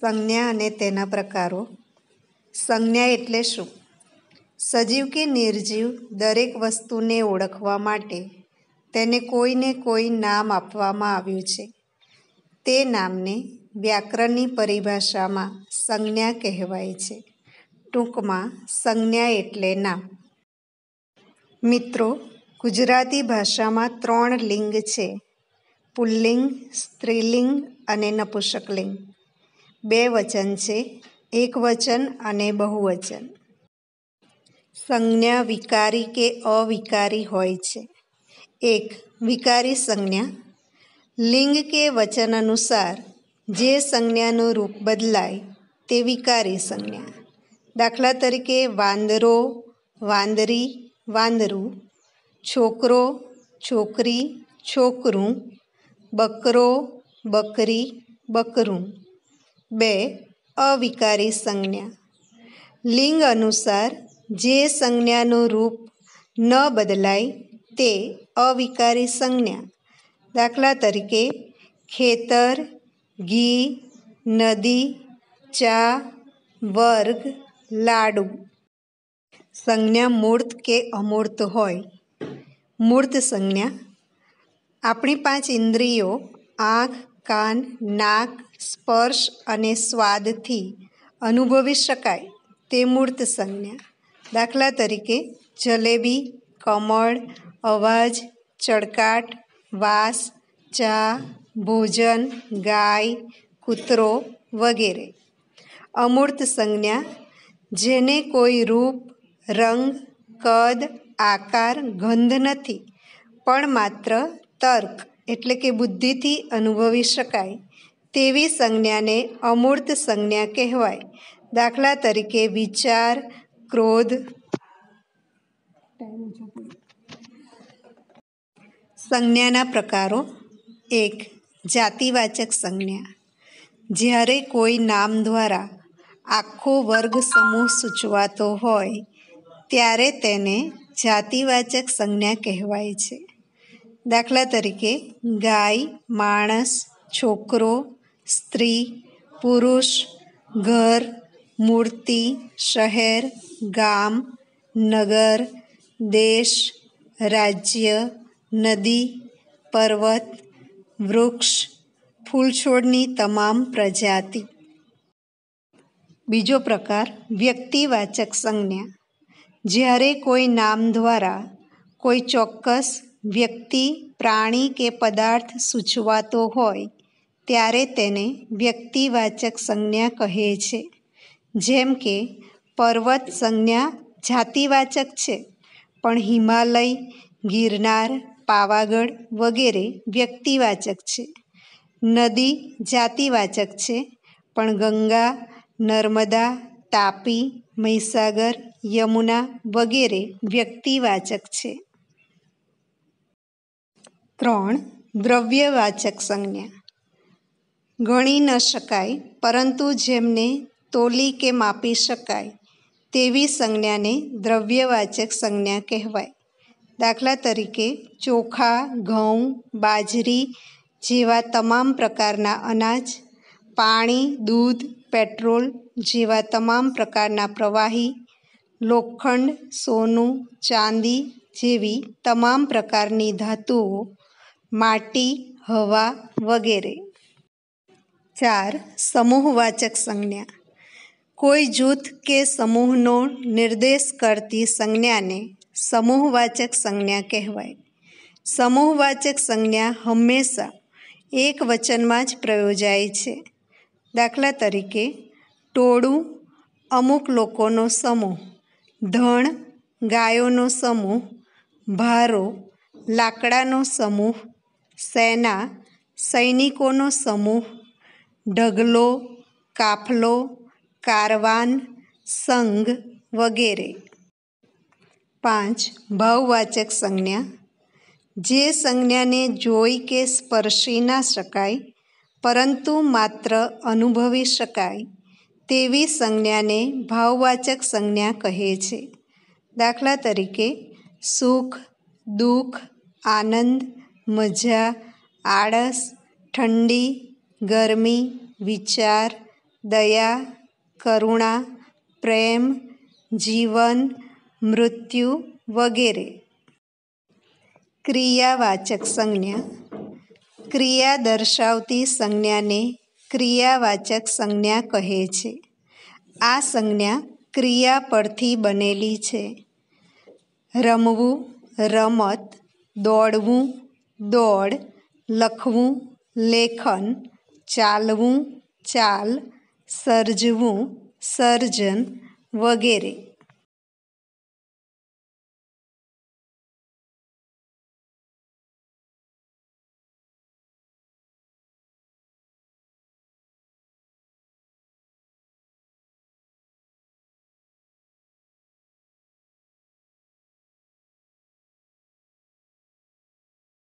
સંજ્ઞા અને તેના પ્રકારો. સંજ્ઞા એટલે શું? સજીવ કે નિર્જીવ દરેક વસ્તુને ઓળખવા માટે તેને કોઈને કોઈ નામ આપવામાં આવ્યું છે. તે નામને વ્યાકરણની પરિભાષામાં સંજ્ઞા કહેવાય છે. ટૂંકમાં, સંજ્ઞા એટલે નામ. મિત્રો, ગુજરાતી ભાષામાં ત્રણ લિંગ છે. પુલ્લિંગ, સ્ત્રીલિંગ અને નપુંસકલિંગ. બે વચન છે, એક વચન અને બહુવચન. સંજ્ઞા વિકારી કે અવિકારી હોય છે. એક, વિકારી સંજ્ઞા. લિંગ કે વચન અનુસાર જે સંજ્ઞાનું રૂપ બદલાય તે વિકારી સંજ્ઞા. દાખલા તરીકે વાંદરો, વાંદરી, વાંદરું, છોકરો, છોકરી, છોકરું, બકરો, બકરી, બકરું. બે અવિકારી સંજ્ઞા. લિંગ અનુસાર જે સંજ્ઞાનું રૂપ ન બદલાય તે અવિકારી સંજ્ઞા. દાખલા તરીકે, ખેતર, ઘી, નદી, ચા, વર્ગ, લાડુ. સંજ્ઞા મૂર્ત કે અમૂર્ત હોય? મૂર્ત સંજ્ઞા. આપણી પાંચ ઇન્દ્રિયો, આંખ કાન, નાક, સ્પર્શ અને સ્વાદથી અનુભવી શકાય તે મૂર્ત સંજ્ઞા. દાખલા તરીકે, જલેબી, કમળ, અવાજ, ચળકાટ, વાસ, ચા, ભોજન, ગાય, કૂતરો વગેરે. અમૂર્ત સંજ્ઞા જેને કોઈ રૂપ, રંગ, કદ, આકાર, ગંધ નથી, પણ માત્ર તર્ક એટલે કે બુદ્ધિથી અનુભવી શકાય, તેવી સંજ્ઞાને અમૂર્ત સંજ્ઞા કહેવાય. દાખલા તરીકે વિચાર, ક્રોધ. સંજ્ઞાના પ્રકારો એક, જાતિવાચક સંજ્ઞા. જ્યારે કોઈ નામ દ્વારા આખો વર્ગ સમૂહ સૂચવાતો હોય, ત્યારે તેને જાતિવાચક સંજ્ઞા કહેવાય છે. દાખલા તરીકે, ગાય, માણસ, છોકરો, સ્ત્રી, પુરુષ, ઘર, મૂર્તિ, શહેર, ગામ, નગર, દેશ, રાજ્ય, નદી, પર્વત, વૃક્ષ ફૂલ છોડની તમામ પ્રજાતિ. બીજો પ્રકાર, વ્યક્તિવાચક સંજ્ઞા. જ્યારે કોઈ નામ દ્વારા કોઈ ચોક્કસ વ્યક્તિ, પ્રાણી કે પદાર્થ સૂચવાતો હોય, ત્યારે તેને વ્યક્તિવાચક સંજ્ઞા કહે છે. જેમ કે, પર્વત સંજ્ઞા જાતિવાચક છે, પણ હિમાલય, ગિરનાર, પાવાગઢ વગેરે વ્યક્તિવાચક છે. નદી જાતિવાચક છે, પણ ગંગા, નર્મદા, તાપી, મહીસાગર, યમુના વગેરે વ્યક્તિવાચક છે. ત્રણ દ્રવ્યવાચક સંજ્ઞા. ગણી ન શકાય, પરંતુ જેમને તોલી કે માપી શકાય, તેવી સંજ્ઞાને દ્રવ્યવાચક સંજ્ઞા કહેવાય. દાખલા તરીકે, ચોખા, ઘઉં, બાજરી જેવા તમામ પ્રકારના અનાજ, પાણી, દૂધ, પેટ્રોલ જેવા તમામ પ્રકારના પ્રવાહી, લોખંડ, સોનું, ચાંદી જેવી તમામ પ્રકારની ધાતુઓ માટી, હવા વગેરે. ચાર, સમૂહવાચક સંજ્ઞા. કોઈ જૂથ કે સમૂહનો નિર્દેશ કરતી સંજ્ઞાને સમૂહવાચક સંજ્ઞા કહેવાય. સમૂહવાચક સંજ્ઞા હંમેશા એક વચનમાં જ પ્રયોજાય છે. દાખલા તરીકે, ટોળું અમુક લોકોનો સમૂહ, ધણ ગાયોનો સમૂહ, ભારો લાકડાનો સમૂહ સેના સૈનિકોનો સમૂહ, ઢગલો, કાફલો, કારવાન, સંઘ વગેરે. પાંચ, ભાવવાચક સંજ્ઞા. જે સંજ્ઞાને જોઈ કે સ્પર્શી ના શકાય, પરંતુ માત્ર અનુભવી શકાય, તેવી સંજ્ઞાને ભાવવાચક સંજ્ઞા કહે છે. દાખલા તરીકે, સુખ, દુઃખ, આનંદ મજા, આળસ, ઠંડી, ગરમી, વિચાર, દયા, કરુણા, પ્રેમ, જીવન, મૃત્યુ વગેરે. ક્રિયાવાચક સંજ્ઞા. ક્રિયા દર્શાવતી સંજ્ઞાને ક્રિયાવાચક સંજ્ઞા કહે છે. આ સંજ્ઞા ક્રિયા પરથી બનેલી છે. રમવું, રમત, દોડવું દોડ લખવું લેખન ચાલવું ચાલ સર્જવું સર્જન વગેરે.